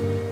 了。